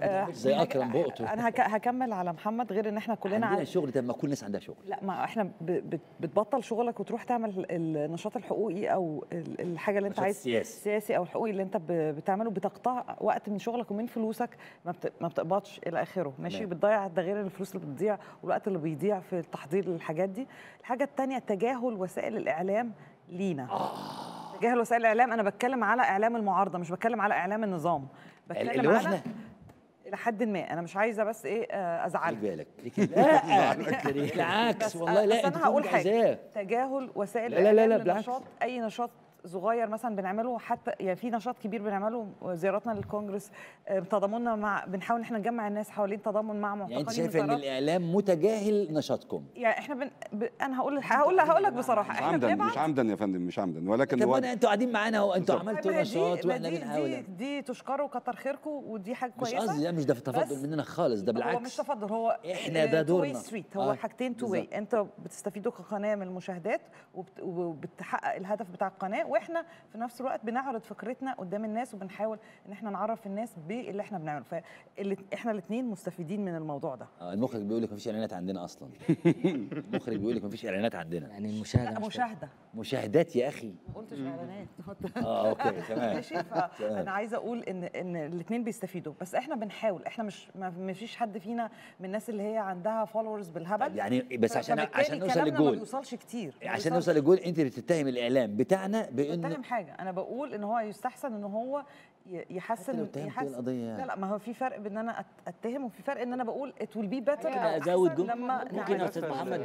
آه، زي أكرم بقطه. أنا هك- هكمل على محمد غير إن إحنا كلنا عندنا عارف شغل ما كل الناس عندها شغل. لا ما إحنا ب- بتبطل شغلك وتروح تعمل النشاط الحقوقي أو ال- الحاجة اللي أنت عايز سياسي. السياسي أو الحقوقي اللي أنت بتعمله بتقطع وقت من شغلك ومن فلوسك ما بت- ما بتقبضش إلى آخره. ماشي. بتضيع ده غير الفلوس اللي بتضيع والوقت اللي بيضيع في التحضير للحاجات دي. الحاجة الثانية تجاهل وسائل الإعلام لينا. تجاهل وسائل الإعلام أنا بتكلم على إعلام المعارضة مش بتكلم على إعلام النظام. بتكلم اللي على إلى حد ما. أنا مش عايزة بس إيه آه، أزعلك. بالك. لا. بالعكس بس والله لا أنا هقول حاجة. تجاهل وسائل لا لا لا الإعلام لا، بالعكس. أي نشاط صغير مثلا بنعمله حتى يعني في نشاط كبير بنعمله زياراتنا للكونجرس آه، تضامننا مع بنحاول إن إحنا نجمع الناس حوالين تضامن مع معتقلين يعني أنت شايفه إن. الإعلام متجاهل نشاطكم يعني إحنا بن... ب... أنا هقول هقول هقول لك بصراحة مش إحنا عمدا بنبعت مش عمدا يا فندم مش عمدا ولكن طب أنتوا قاعدين معانا أهو أنتوا. عملتوا نشاط وإحنا دي بنحاول دي, دي تشكروا كتر خيركم ودي حاجة مش كويسة قصدي لا مش ده تفضل مننا خالص ده هو مش بالعكس تفضل هو إحنا ده دورنا. هو آه، حاجتين two. Way انت بتستفيدوا كقناة من المشاهدات وبت- وبتحقق الهدف بتاع القناة وإحنا في نفس الوقت بنعرض فكرتنا قدام الناس وبنحاول إن إحنا نعرف الناس باللي إحنا بنعمله. فاحنا الاثنين مستفيدين من الموضوع ده. آه، المخرج بيقول لك مفيش إعلانات عندنا أصلا. المخرج بيقول لك مفيش إعلانات عندنا. يعني المشاهده لا مش مشاهدة. مشاهدات يا أخي. ما قلتش إعلانات. آه okay تمام. ماشي فانا عايزة أقول إن إن الاثنين بيستفيدوا. بس إحنا بنحاول. إحنا مش ما ما فيش حد فينا من الناس اللي هي عندها followers بالهبل. يعني بس عشان عشان نوصل كلامنا ما للجول. بيوصلش كتير. عشان. نوصل للجول أنت اللي بتتهم الإعلام. بتاعنا بتهم حاجة. أنا بقول إن هو يستحسن إن هو يحسن لو يحسن. القضية لا يعني. لا ما هو في فرق بين إن أنا أتهم وفي فرق إن أنا بقول it will be better كده أو زود أحسن جمله لما ممكن. يا أستاذ محمد